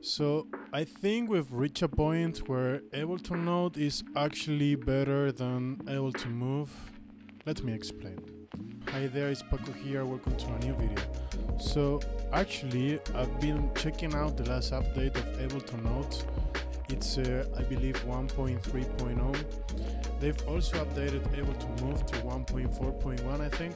So I think we've reached a point where Ableton Note is actually better than Ableton Move. Let me explain. Hi there, it's Paco here, welcome to a new video. So actually I've been checking out the last update of Ableton Note. It's uh, I believe 1.3.0. They've also updated Ableton Move to 1.4.1 I think.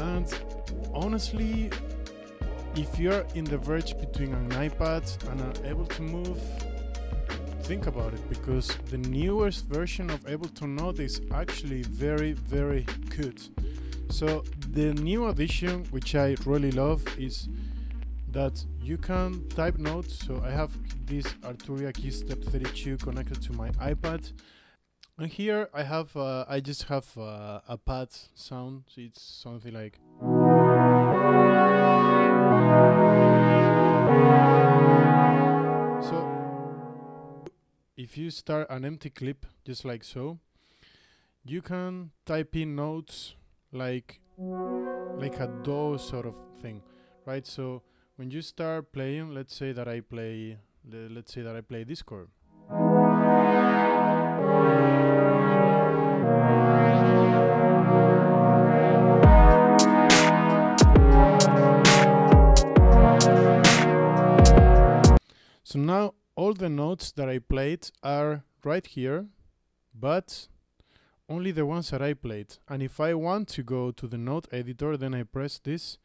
And honestly if you're in the verge between an iPad and are Ableton Move, think about it because the newest version of Ableton Note is actually very, very good. So the new addition, which I really love, is that you can type notes. So I have this Arturia Keystep 32 connected to my iPad. And here I have, uh, I just have uh, a pad sound. So it's something like. So if you start an empty clip just like so, you can type in notes like like a do sort of thing, right? So when you start playing, let's say that I play let's say that I play this chord. So now all the notes that I played are right here, but only the ones that I played. And if I want to go to the note editor, then I press this,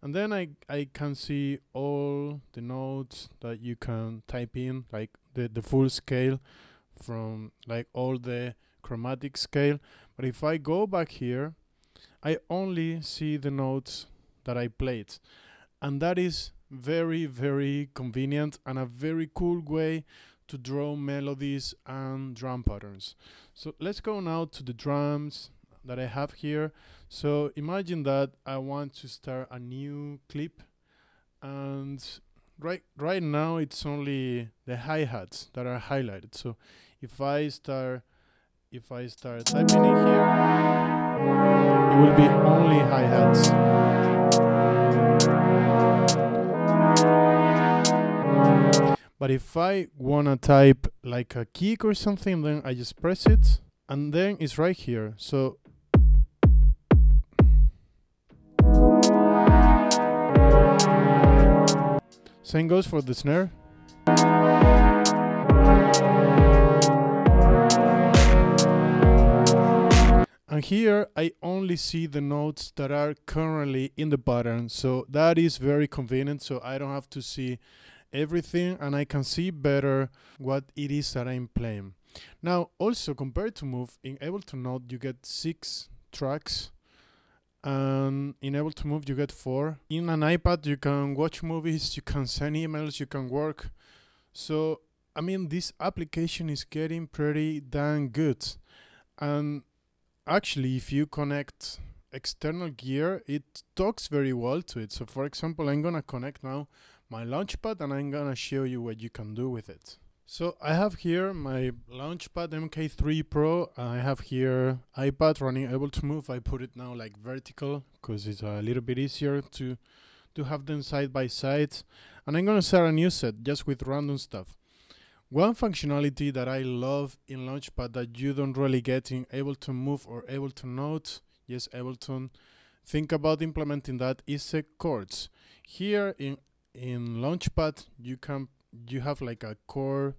and then I, I can see all the notes that you can type in, like the, the full scale from like all the chromatic scale. But if I go back here, I only see the notes that I played. And that is very very convenient and a very cool way to draw melodies and drum patterns. So let's go now to the drums that I have here. So imagine that I want to start a new clip and right right now it's only the hi-hats that are highlighted. So if I start if I start typing in here it will be only hi-hats But if I wanna type like a kick or something, then I just press it and then it's right here. So same goes for the snare. And here I only see the notes that are currently in the pattern. So that is very convenient. So I don't have to see everything and I can see better what it is that I'm playing. Now, also compared to Move, in Ableton Note you get six tracks and in Ableton Move you get four. In an iPad you can watch movies, you can send emails, you can work. So, I mean, this application is getting pretty damn good. And actually, if you connect external gear, it talks very well to it. So, for example, I'm gonna connect now my Launchpad and I'm gonna show you what you can do with it. So I have here my Launchpad MK3 Pro. I have here iPad running Ableton to Move. I put it now like vertical because it's a little bit easier to to have them side by side. And I'm gonna start a new set just with random stuff. One functionality that I love in Launchpad that you don't really get in Ableton Move or Ableton Note, yes Ableton, think about implementing that is the chords. Here in in Launchpad you can you have like a chord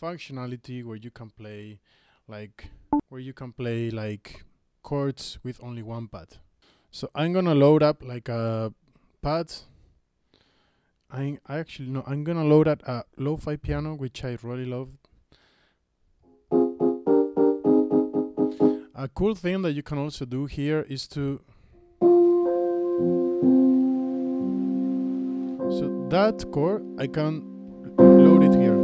functionality where you can play like where you can play like chords with only one pad. So I'm gonna load up like a pad. I I actually no I'm gonna load up a lo-fi piano which I really love. A cool thing that you can also do here is to that chord I can load it here.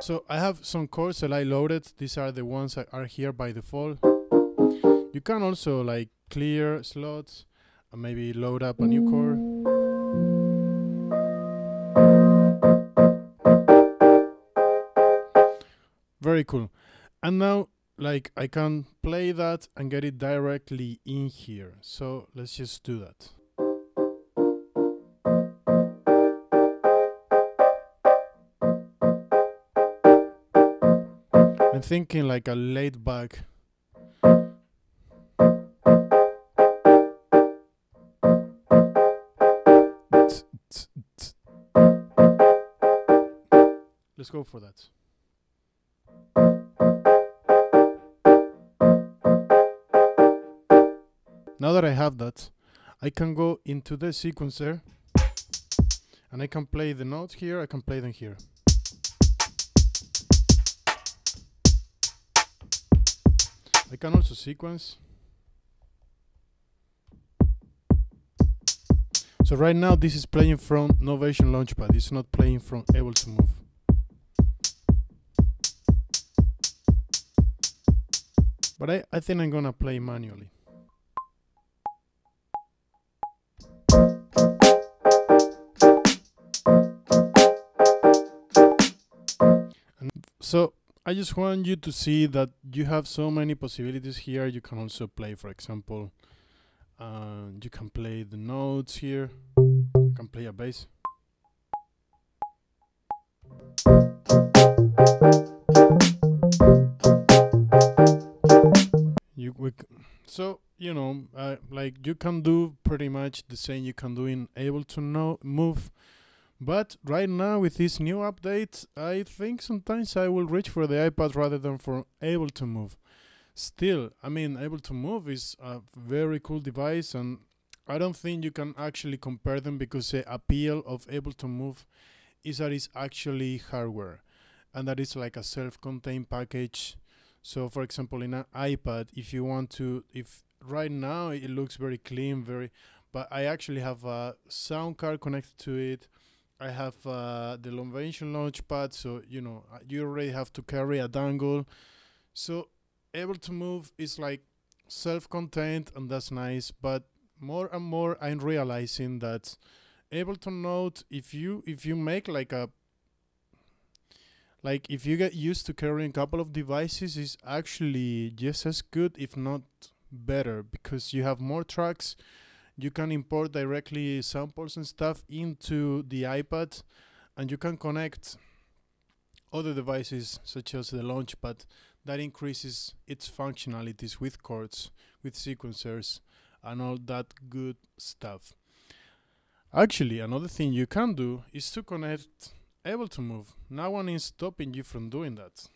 So I have some chords that I loaded. These are the ones that are here by default. You can also like clear slots and maybe load up a new chord. Very cool. And now like I can play that and get it directly in here. So let's just do that. I'm thinking like a laid back Let's go for that. Now that I have that, I can go into the sequencer and I can play the notes here, I can play them here. I can also sequence. So right now this is playing from Novation Launchpad, it's not playing from Ableton Move. But I, I think I'm gonna play manually. So I just want you to see that you have so many possibilities here. You can also play, for example, uh, you can play the notes here. You can play a bass. You we so you know uh, like you can do pretty much the same you can do in Ableton know move. But right now with this new update, I think sometimes I will reach for the iPad rather than for Ableton Move. Still, I mean, Ableton Move is a very cool device, and I don't think you can actually compare them because the appeal of Ableton Move is that it's actually hardware, and that is like a self-contained package. So, for example, in an iPad, if you want to, if right now it looks very clean, very, but I actually have a sound card connected to it. I have uh, the Novation Launchpad, so you know uh, you already have to carry a dongle. So Ableton Move is like self-contained, and that's nice. But more and more, I'm realizing that Ableton Note, if you if you make like a like if you get used to carrying a couple of devices, is actually just as good, if not better, because you have more tracks you can import directly samples and stuff into the iPad and you can connect other devices such as the launchpad that increases its functionalities with chords with sequencers and all that good stuff. Actually another thing you can do is to connect Ableton Move. No one is stopping you from doing that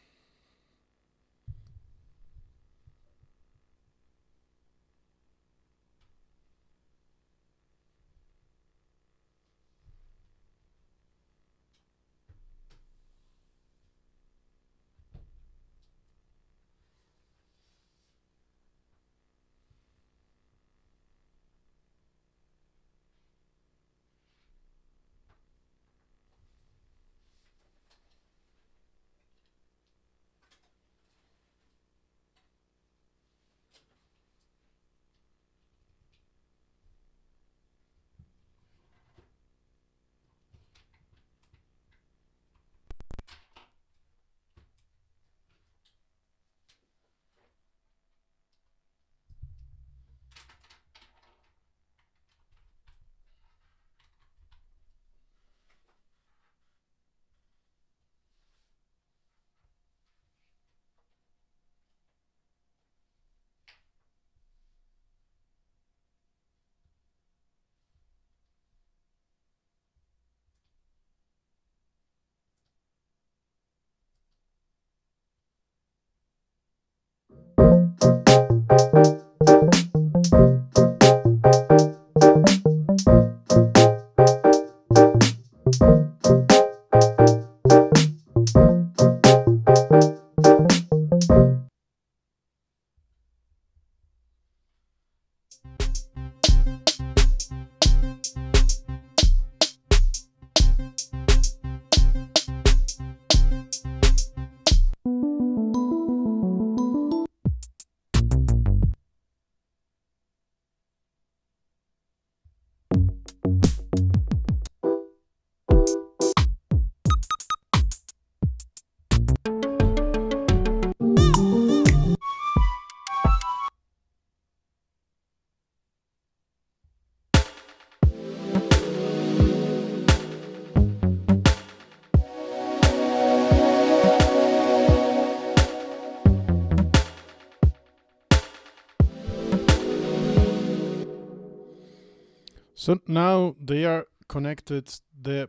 So now they are connected. The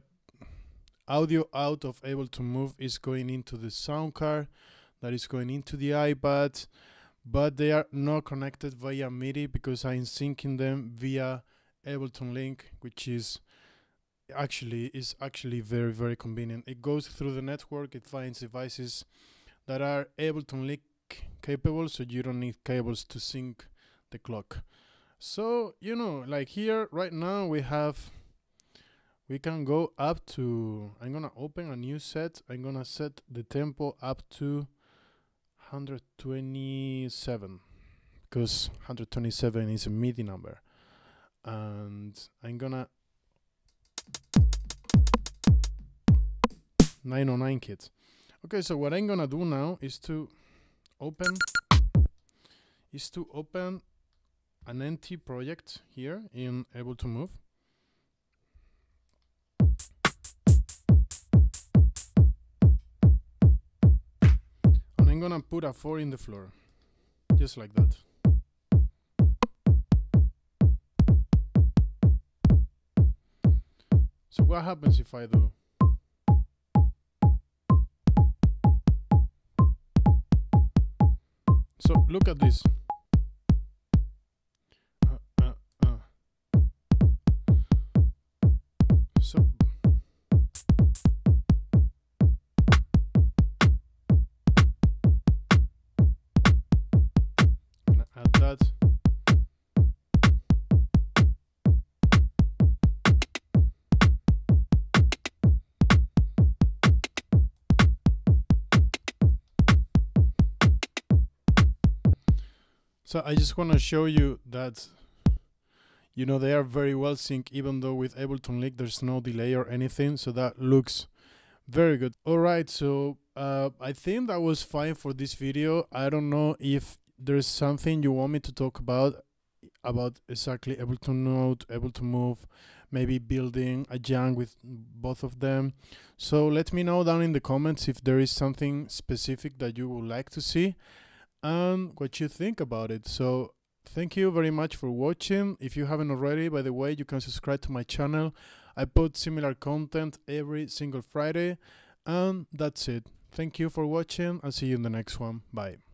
audio out of Ableton Move is going into the sound card that is going into the iPad, but they are not connected via MIDI because I'm syncing them via Ableton Link, which is actually is actually very very convenient. It goes through the network. It finds devices that are Ableton Link capable, so you don't need cables to sync the clock. So you know, like here right now we have. We can go up to. I'm gonna open a new set. I'm gonna set the tempo up to 127 because 127 is a MIDI number and I'm gonna 909 kids okay so what I'm gonna do now is to open is to open an empty project here in Ableton Move and I'm gonna put a 4 in the floor just like that So what happens if I do? So look at this. So I just want to show you that you know they are very well synced even though with Ableton Link there's no delay or anything so that looks very good. Alright so uh, I think that was fine for this video. I don't know if there's something you want me to talk about about exactly Ableton Note, Ableton Move, maybe building a jam with both of them. So let me know down in the comments if there is something specific that you would like to see and what you think about it. So thank you very much for watching. If you haven't already, by the way, you can subscribe to my channel. I put similar content every single Friday. And that's it. Thank you for watching. I'll see you in the next one. Bye.